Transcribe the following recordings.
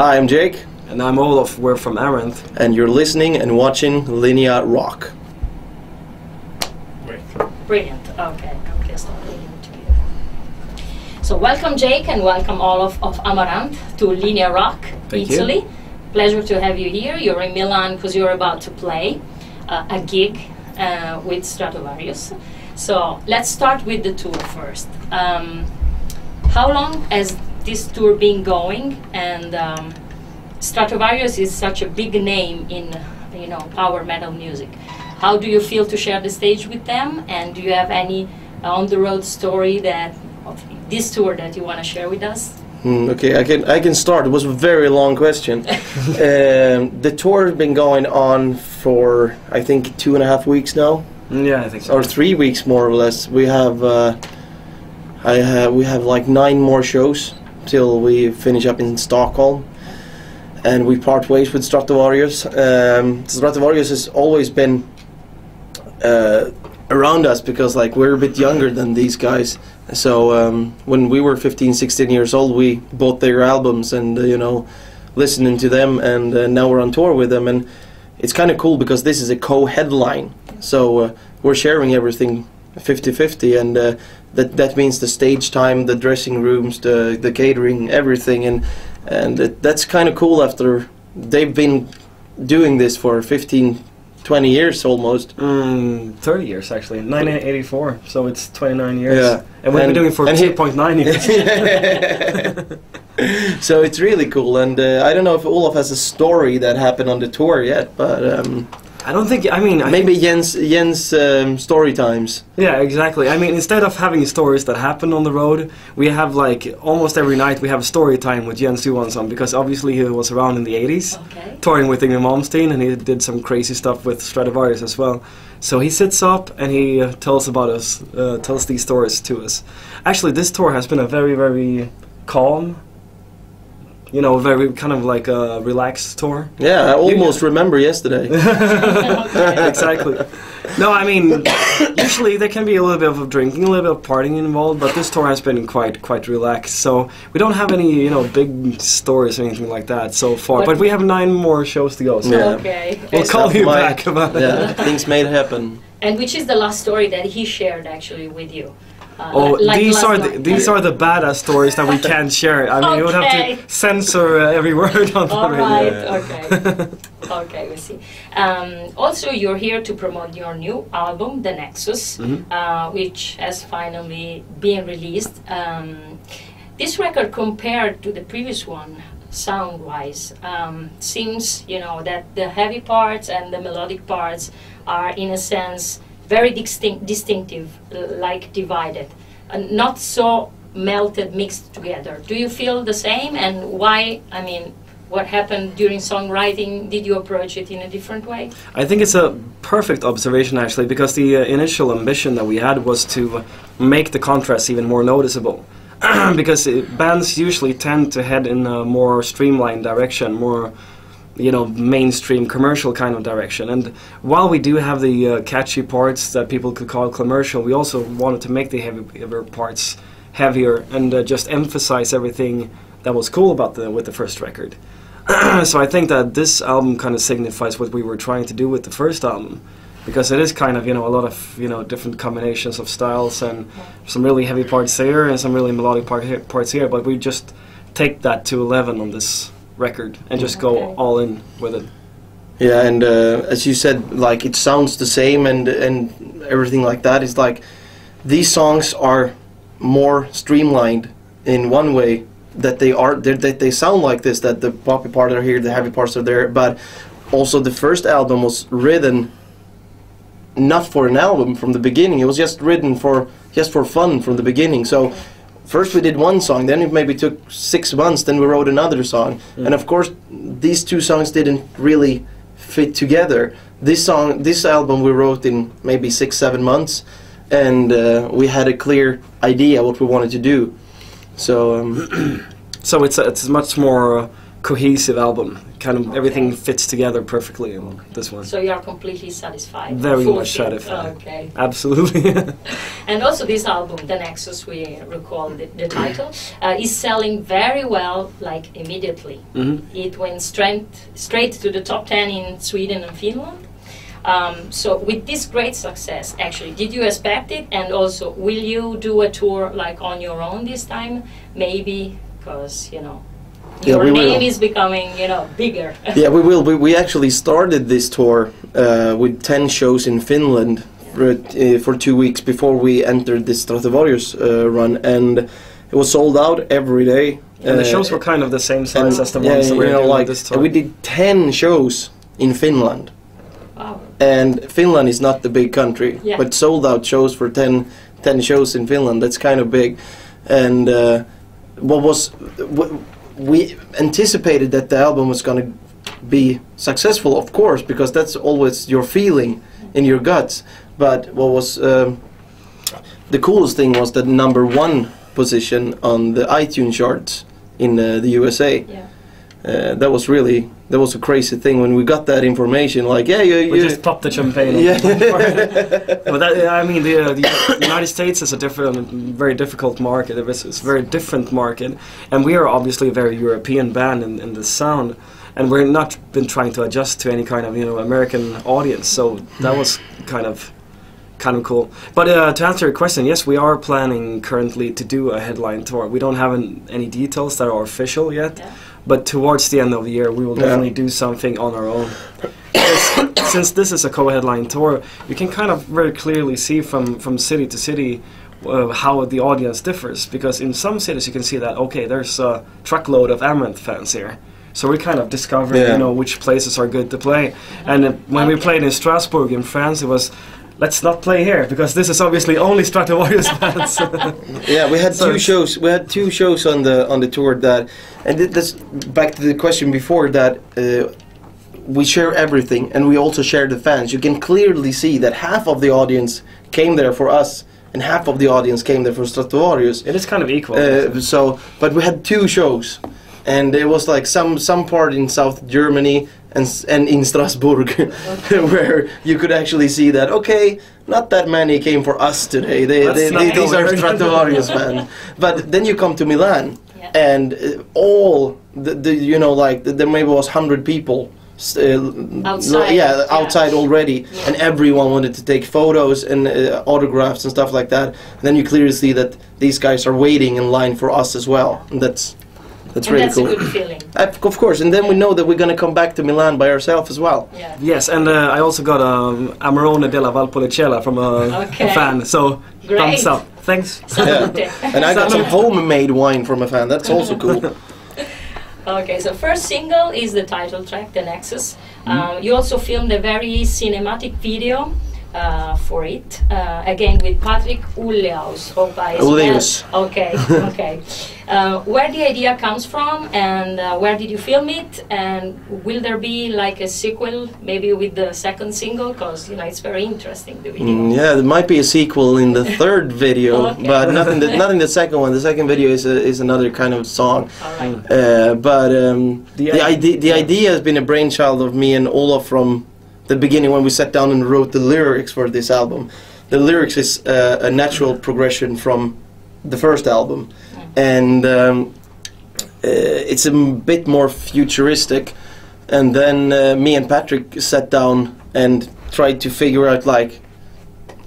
Hi, I'm Jake, And I'm Olof. we're from Aranth. and you're listening and watching Linea Rock. Brilliant. Okay, okay, start. So welcome Jake and welcome all of, of Amaranthe to Linea Rock, Thank you. Italy. Pleasure to have you here. You're in Milan because you're about to play uh, a gig uh, with Stratovarius. So let's start with the tour first. Um, how long has this tour been going? And um, Stratovarius is such a big name in you know power metal music. How do you feel to share the stage with them? And do you have any on the road story that of this tour that you want to share with us? Hmm, okay, I can I can start. It was a very long question. um, the tour has been going on for I think two and a half weeks now, Mm, Yeah, I think so. or three weeks more or less. We have uh, I have we have like nine more shows till we finish up in Stockholm, and we part ways with Stratovarius. Um, Stratovarius has always been uh, around us because like we're a bit younger than these guys. So um, when we were 15, 16 years old, we bought their albums and uh, you know listening to them, and uh, now we're on tour with them, and it's kind of cool because this is a co-headline. So uh, we're sharing everything 50-50, and uh, that that means the stage time, the dressing rooms, the the catering, everything, and and it, that's kind of cool. After they've been doing this for 15, 20 years almost. Mm, 30 years actually. 1984, so it's 29 years. Yeah. And we've been doing it for and he- 2.9 years. so it's really cool, and uh, I don't know if Olof has a story that happened on the tour yet, but um, I don't think, I mean, I maybe think- Jens Jens um, story times. yeah, exactly. I mean, instead of having stories that happen on the road, we have like almost every night we have a story time with Jens Johansson because obviously he was around in the 80s. Okay. touring with Yngwie Malmsteen, and he did some crazy stuff with Stratovarius as well. So he sits up and he uh, tells about us, uh, tells these stories to us. Actually, this tour has been a very, very calm, you know, very kind of like a relaxed tour. Yeah, I almost remember yesterday. exactly. No, I mean, usually there can be a little bit of drinking, a little bit of partying involved, but this tour has been quite quite relaxed. So we don't have any, you know, big stories or anything like that so far. But- But we have nine more shows to go. So Yeah. Okay. we'll And- call you My- back about it. yeah, things may happen. And which is the last story that he shared actually with you? Uh, Oh, like these are the, these are the badass stories that we can't share. I mean, you would have to censor uh, every word on the All right. Okay. okay. We see. Um, also, you're here to promote your new album, The Nexus, Mhm. uh, which has finally been released. Um, this record, compared to the previous one, sound-wise, um, seems you know that the heavy parts and the melodic parts are, in a sense, very distinct, distinctive, like divided, and not so melted, mixed together. Do you feel the same? And why? I mean, what happened during songwriting? Did you approach it in a different way? I think it's a perfect observation actually, because the uh, initial ambition that we had was to make the contrast even more noticeable. because uh, bands usually tend to head in a more streamlined direction, more you know mainstream commercial kind of direction. And while we do have the uh, catchy parts that people could call commercial, we also wanted to make the heavier parts heavier and uh, just emphasize everything that was cool about the with the first record. so I think that this album kind of signifies what we were trying to do with the first album, because it is kind of you know a lot of you know different combinations of styles and some really heavy parts here and some really melodic part parts here. But we just take that to eleven on this record and just Okay. go all in with it. Yeah, and uh, as you said, like it sounds the same and and everything like that. It's like these songs are more streamlined in one way that they are they're- that they sound like this. That the poppy parts are here, the heavy parts are there. But also, the first album was written not for an album from the beginning. It was just written for just for fun from the beginning. So. First we did one song, then it maybe took six months, then we wrote another song. And of course, these two songs didn't really fit together. This song, this album we wrote in maybe six, seven months, and uh, we had a clear idea what we wanted to do. So um, So it's a, it's much more uh, cohesive album. Kind of everything fits together perfectly in this one. So you are completely satisfied. Very much satisfied. Okay. Absolutely. And also this album, The Nexus, we recall the, the title, uh, is selling very well, like immediately. hmm It went straight straight to the top ten in Sweden and Finland. Um, so with this great success, actually, did you expect it? And also, will you do a tour like on your own this time? Maybe because you know Yeah, your we name will. is becoming you know bigger. Yeah, we will. We, we actually started this tour uh, with 10 shows in Finland for, uh, for two weeks before we entered this Stratovarius uh, run, and it was sold out every day. And the Uh, shows were kind of the same size and- as the yeah, ones that we you know, doing like this tour. we did 10 shows in Finland, wow. and Finland is not the big country, Yeah. but sold out shows for 10, 10 shows in Finland. That's kind of big, and uh, what was w- we anticipated that the album was going to be successful, of course, because that's always your feeling in your guts. But what was um, the coolest thing was the number one position on the iTunes charts in uh, the USA. Yeah. Uh, that was really that was a crazy thing when we got that information. Like, yeah, you, we just popped the champagne. yeah. but that, I mean, the, uh, the United States is a different, very difficult market. It's, it's a very different market, and we are obviously a very European band in, in the sound, and we're not been trying to adjust to any kind of you know American audience. So that was kind of kind of cool. But uh, to answer your question, yes, we are planning currently to do a headline tour. We don't have an, any details that are official yet, Yeah. But towards the end of the year, we will Yeah. definitely do something on our own. Since this is a co-headline tour, you can kind of very clearly see from from city to city. Uh, how the audience differs because in some cities you can see that okay there's a truckload of Amaranthe fans here so we kind of discovered Yeah. you know which places are good to play and uh, when we played in Strasbourg in France it was let's not play here because this is obviously only Stratovarius fans Yeah, we had So two shows. We had two shows on the on the tour that, and th- this back to the question before that. Uh, we share everything, and we also share the fans. You can clearly see that half of the audience came there for us, and half of the audience came there for Stratovarius. it is kind of equal Uh, so, but we had two shows, and it was like some some part in South Germany and and in Strasbourg, where you could actually see that okay, not that many came for us today. They, they, they, these are there. Stratovarius fans. But then you come to Milan, Yeah. and uh, all the, the you know like the, there maybe was hundred people. s- Uh, Outside, yeah, yeah. outside already, Yeah. and everyone wanted to take photos and uh, autographs and stuff like that. And then you clearly see that these guys are waiting in line for us as well, and that's that's and really that's cool. a good feeling. Of course, and then we know that we're gonna come back to Milan by ourselves as well. Yeah. yes and uh, I also got um, Amarone della Valpolicella from a, Okay. a fan so Great. thumbs up thanks Salute. And I got some homemade wine from a fan. That's also cool. Okay, so first single is the title track, The Nexus. Mm-hmm. Um, you also filmed a very cinematic video uh, for it, uh, again with Patrick Ullaeus. Hope I Ullaeus. Okay, okay. Uh, where the idea comes from, and uh, where did you film it, and will there be like a sequel, maybe with the second single? Because you know it's very interesting the video. Mm, yeah, there might be a sequel in the third video, Okay. but not in the not in the second one. The second video is a, is another kind of song. All right. Uh, but um, The the, i- idea the yeah. idea has been a brainchild of me and Olof from the beginning when we sat down and wrote the lyrics for this album. The lyrics is uh, a natural progression from the first album, and um, uh, it's a bit more futuristic. And then uh, me and Patrick sat down and tried to figure out like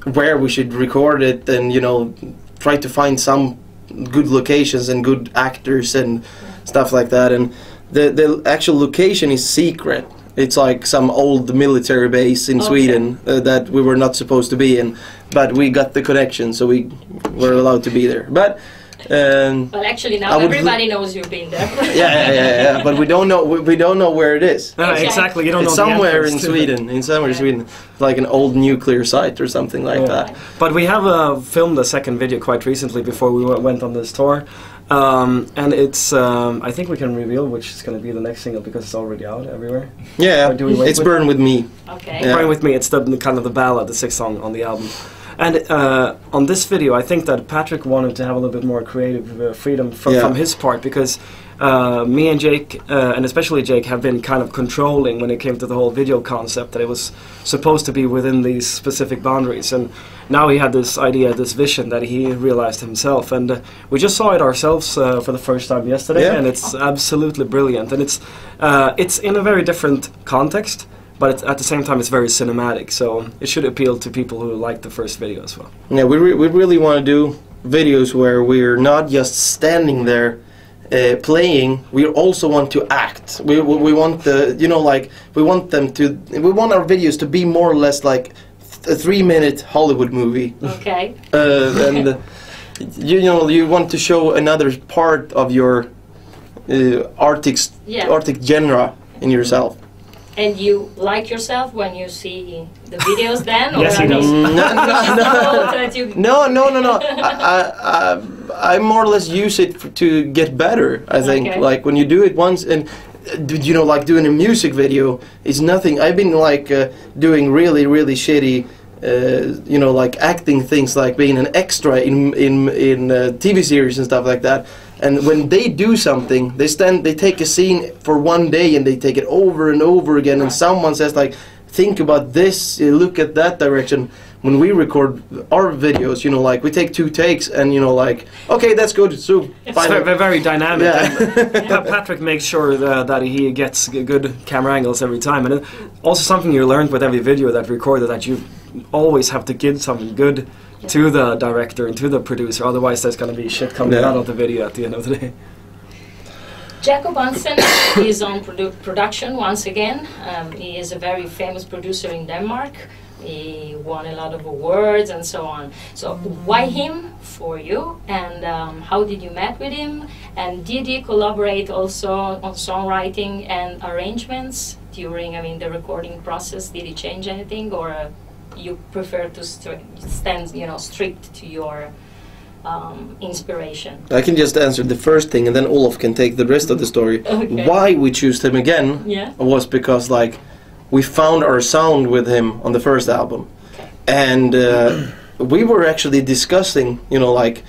where we should record it, and you know, try to find some good locations and good actors and stuff like that. And the the actual location is secret. It's like some old military base in Okay. Sweden uh, that we were not supposed to be in, but we got the connection, so we were allowed to be there. But um, Well, actually, now everybody knows you've been there. yeah, yeah, yeah, yeah, but we don't know we, we don't know where it is. Uh, Exactly. exactly you don't It's know the somewhere in entrance it. Sweden, in somewhere in Yeah. Sweden, like an old nuclear site or something like Yeah. that. But we have uh, filmed a second video quite recently before we went on this tour. Um, and it's, um, I think we can reveal which is going to be the next single because it's already out everywhere. Yeah, do we it's with- Burn With Me. okay. Yeah. Playing with me, it's the the kind of the ballad, the sixth song on the album. And uh, on this video, I think that Patrick wanted to have a little bit more creative uh, freedom from, Yeah. from his part because uh, me and Jake, uh, and especially Jake, have been kind of controlling when it came to the whole video concept that it was supposed to be within these specific boundaries. And now he had this idea, this vision that he realized himself, and uh, we just saw it ourselves uh, for the first time yesterday, Yeah. and it's absolutely brilliant. And it's uh, it's in a very different context. But it's, at the same time, it's very cinematic, so it should appeal to people who like the first video as well. Yeah, we, re- we really want to do videos where we're not just standing there uh, playing. We also want to act. We, we we want the you know like we want them to we want our videos to be more or less like th- a three minute Hollywood movie. Okay. Uh, and uh, you know you want to show another part of your uh, Arctic Yeah. Arctic genre in yourself. And you like yourself when you see the videos then? Yes, he I does. No, no, no. not that you- No, no, no, no. I, I, I, I more or less use it f to get better. I think, Okay. like when you do it once, and uh, you know, like doing a music video is nothing. I've been like uh, doing really, really shitty. Uh, you know, like acting things, like being an extra in in in uh, TV series and stuff like that. And when they do something, they stand, they take a scene for one day and they take it over and over again. And someone says like, "Think about this. uh, Look at that direction." when we record our videos, you know, like we take two takes and you know, like, okay, that's good. So It's very, very dynamic. Yeah. Patrick makes sure that, that he gets good camera angles every time, and also something you learned with every video that recorded that you always have to give something good to the director and to the producer. Otherwise, there's going to be shit coming Yeah. out of the video at the end of the day. Jacob Hansen is on produ- production once again. Um, he is a very famous producer in Denmark. He won a lot of awards and so on. So why him for you? And um, how did you met with him? And did he collaborate also on songwriting and arrangements during, I mean, the recording process? Did he change anything, or uh, you prefer to stri- stand, you know, strict to your um, inspiration? I can just answer the first thing, and then Olof can take the rest of the story. Okay. Why we choose him again Yeah. was because like we found our sound with him on the first album, and uh, we were actually discussing, you know, like.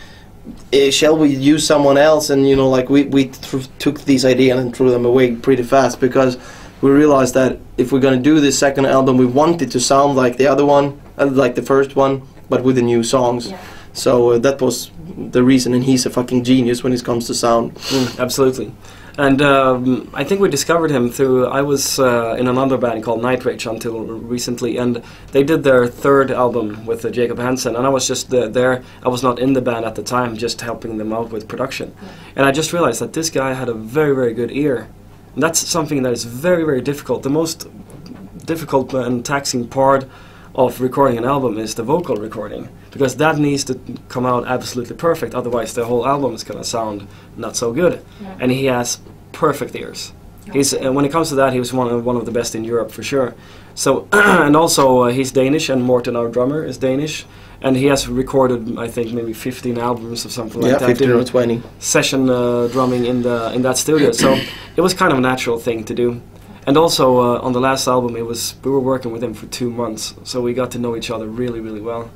eh, shall we use someone else? And you know, like we we took these ideas and threw them away pretty fast because we realized that if we're gonna do this second album, we want it to sound like the other one, uh, like the first one, but with the new songs. Yeah. So uh, that was the reason, and he's a fucking genius when it comes to sound. Mm, absolutely. And um, I think we discovered him through. I was uh, in another band called Nightrage until recently, and they did their third album with uh, Jacob Hansen, and I was just uh, there. I was not in the band at the time, just helping them out with production. And I just realized that this guy had a very, very good ear. And that's something that is very, very difficult. The most difficult and taxing part of recording an album is the vocal recording because that needs to come out absolutely perfect otherwise the whole album is going to sound not so good. Yeah. and he has perfect ears. He's uh, when it comes to that he was one of, one of the best in Europe for sure. So and also uh, he's Danish and Morten our drummer is Danish and he has recorded I think maybe 15 albums or something yeah, like that 15 or 20. session uh, drumming in the in that studio. So it was kind of a natural thing to do. And also uh, on the last album, it was we were working with him for two months, so we got to know each other really, really well.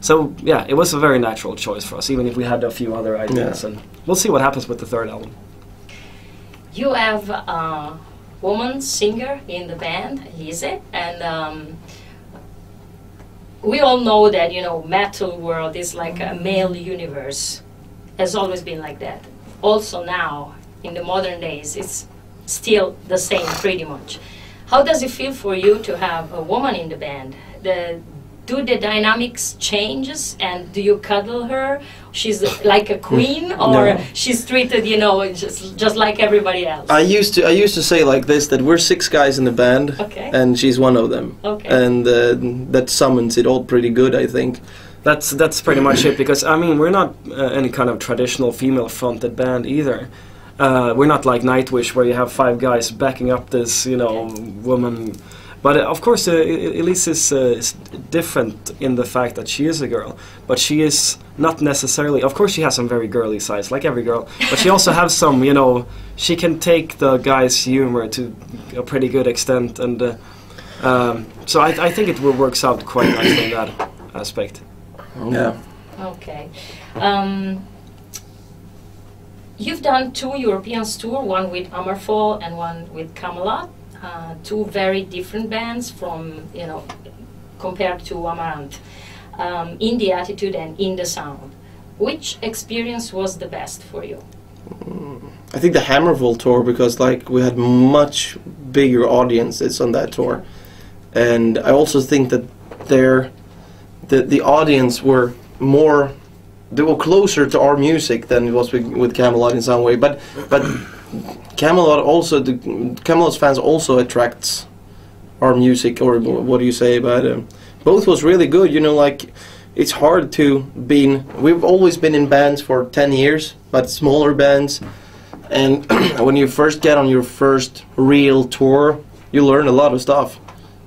So yeah, it was a very natural choice for us, even if we had a few other ideas. Yeah. And we'll see what happens with the third album. You have a woman singer in the band, Lise, and um, we all know that you know metal world is like a male universe. Has always been like that. Also now, in the modern days, it's still the same pretty much. How does it feel for you to have a woman in the band? The do the dynamics changes and do you cuddle her? She's like a queen, or No. she's treated, you know, just just like everybody else. I used to I used to say like this that we're six guys in the band, Okay. and she's one of them, Okay. and uh, that summons it all pretty good, I think. That's that's pretty much it. Because I mean, we're not uh, any kind of traditional female-fronted band either. Uh, we're not like Nightwish, where you have five guys backing up this, you know, woman. But uh, of course, uh, Elize is, uh, is different in the fact that she is a girl, but she is not necessarily. Of course, she has some very girly sides, like every girl. But she also has some, you know, she can take the guy's humor to a pretty good extent, and uh, um, so I, I think it works out quite nicely in that aspect. Yeah. Okay. Um, you've done two European tour, one with Hammerfall and one with Kamelot. Uh, two very different bands from you know compared to Amaranthe um, in the attitude and in the sound. Which experience was the best for you? I think the Hammerfall tour because like we had much bigger audiences on that tour, and I also think that there, the the audience were more, they were closer to our music than it was with, with Kamelot in some way. But but Kamelot also the Kamelot's fans also attracts our music or what do you say about it? Both was really good. You know, like it's hard to be. In, we've always been in bands for ten years, but smaller bands. And when you first get on your first real tour, you learn a lot of stuff.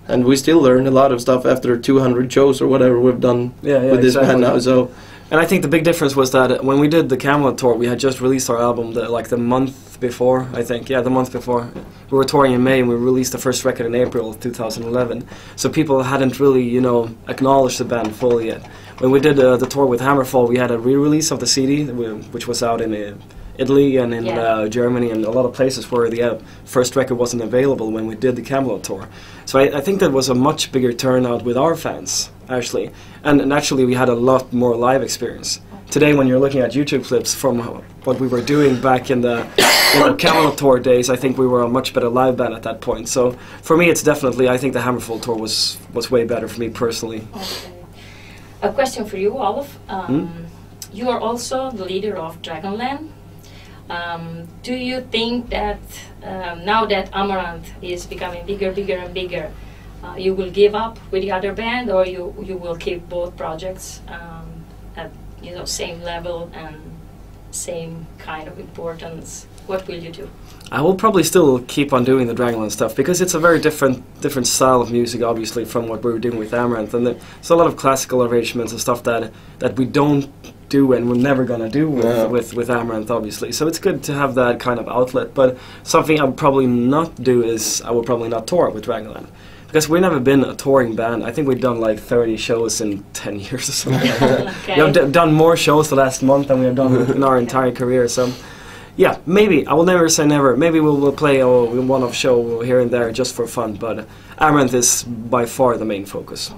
And we still learn a lot of stuff after 200 shows or whatever we've done Yeah, yeah, with this exactly. band now. So And I think the big difference was that when we did the Kamelot tour, we had just released our album the, like the month before, I think. Yeah, the month before. We were touring in May and we released the first record in April of 2011. So people hadn't really, you know, acknowledged the band fully yet. When we did uh, the tour with Hammerfall, we had a re-release of the CD, which was out in uh, Italy and in Yeah. uh, Germany and a lot of places where the uh, first record wasn't available when we did the Kamelot tour. So I, I think that was a much bigger turnout with our fans, actually. And, and actually, we had a lot more live experience. Today, when you're looking at YouTube clips from what we were doing back in the you know, Kamelot tour days, I think we were a much better live band at that point. So for me, it's definitely, I think the Hammerfall tour was, was way better for me personally. Okay. A question for you, Olof. Um, You are also the leader of Dragonland. Um, do you think that um, now that Amaranthe is becoming bigger, bigger, and bigger, uh, you will give up with the other band, or you you will keep both projects um, at you know same level and same kind of importance? What will you do? I will probably still keep on doing the Dragonland stuff because it's a very different different style of music, obviously, from what we were doing with Amaranthe. And there's a lot of classical arrangements and stuff that that we don't do and we're never gonna do with, Yeah. with with Amaranthe, obviously. So it's good to have that kind of outlet. But something I would probably not do is I would probably not tour with Dragonland. Because we've never been a touring band. I think we've done like 30 shows in 10 years or something like that. Okay. We have d- done more shows the last month than we have done in our entire career. So, yeah, maybe I will never say never. Maybe we'll, we'll play a one off show here and there just for fun. But Amaranthe is by far the main focus.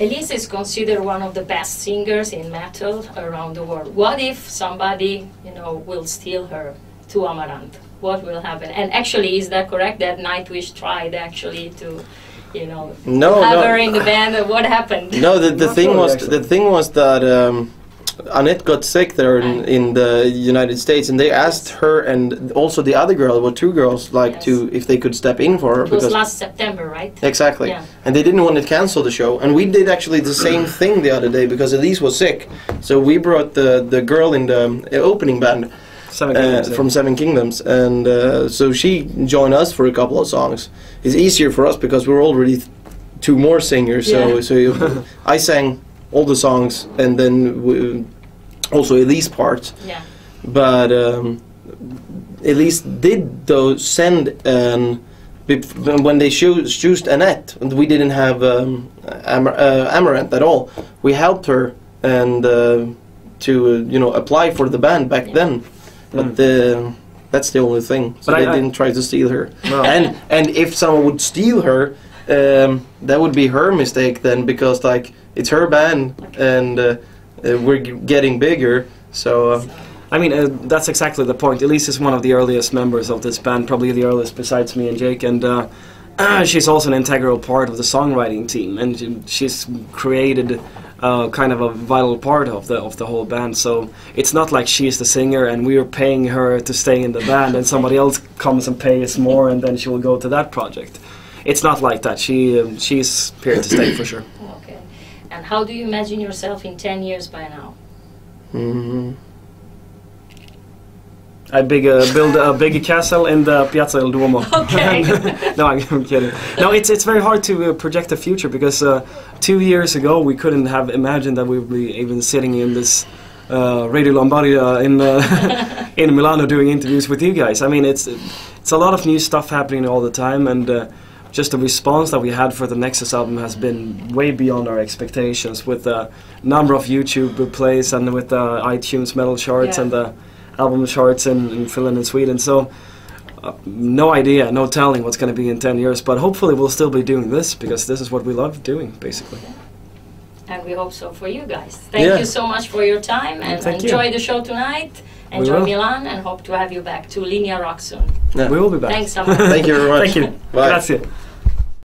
Okay. Elize is considered one of the best singers in metal around the world. What if somebody, you know, will steal her to Amaranthe? What will happen? And actually, is that correct? That Nightwish tried actually to, you know, No, have no. her in the band. What happened? no, the, the Not thing really, was actually. the thing was that um, Annette got sick there in, in the United States, and they asked her and also the other girl, there were two girls, like Yes. to if they could step in for her It was last September, right? Exactly. Yeah. And they didn't want to cancel the show. And we did actually the same thing the other day because Elize was sick. So we brought the, the girl in the um, opening band Seven uh, Kingdoms, yeah. from Seven Kingdoms. And uh, so she joined us for a couple of songs. It's easier for us because we're already th- two more singers. So, so you, I sang all the songs and then we, also Elize part. Yeah. But um, Elize did though send an when they cho- chose Annette, we didn't have um, Amar- uh, Amaranthe at all. We helped her and uh, to uh, you know apply for the band back Yeah. then, but uh, that's the only thing. So But I- they I- didn't try to steal her. No. And and if someone would steal her, um, that would be her mistake then because like it's her band and uh, uh, we're getting bigger. So. Uh, I mean, uh, that's exactly the point. Elize is one of the earliest members of this band, probably the earliest besides me and Jake, and uh, she's also an integral part of the songwriting team, and she- she's created uh, kind of a vital part of the of the whole band. So it's not like she's the singer and we are paying her to stay in the band, and somebody else comes and pays more, and then she will go to that project. It's not like that. She um, she's here to stay for sure. And how do you imagine yourself in 10 years by now? mhm. I big uh, build a big castle in the Piazza del Duomo. Okay. no, I'm, I'm kidding. No, it's it's very hard to uh, project the future because uh, two years ago we couldn't have imagined that we would be even sitting in this uh, Radio Lombardia in uh, in Milano doing interviews with you guys. I mean, it's it's a lot of new stuff happening all the time, and uh, just the response that we had for the Nexus album has been way beyond our expectations. With the number of YouTube plays and with the iTunes metal charts Yeah. and the album charts in, in Finland and Sweden. So. Uh, no idea, no telling what's going to be in 10 years, but hopefully we'll still be doing this because this is what we love doing, basically. And we hope so for you guys. Thank Yeah. you so much for your time and Thank you. enjoy the show tonight. We Enjoy. Milan and hope to have you back to Linea Rock soon. Yeah. We will be back. Thanks so much. Thank you very much. Thank you. Bye. Grazie.